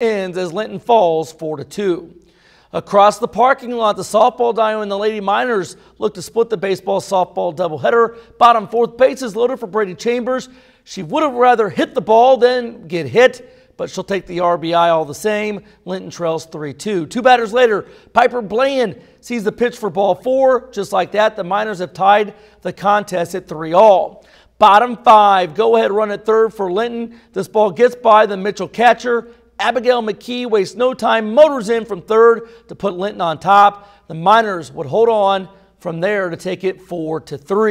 ends as Linton falls 4 to 2. Across the parking lot, the softball diamond and the Lady Miners look to split the baseball softball doubleheader. Bottom fourth base is loaded for Brady Chambers. She would have rather hit the ball than get hit, but she'll take the RBI all the same. Linton trails 3 2. Two batters later, Piper Bland sees the pitch for ball four. Just like that, the Miners have tied the contest at 3 all. Bottom five, go ahead run at third for Linton. This ball gets by the Mitchell catcher. Abigail McKee wastes no time, motors in from third to put Linton on top. The Miners would hold on from there to take it four to three.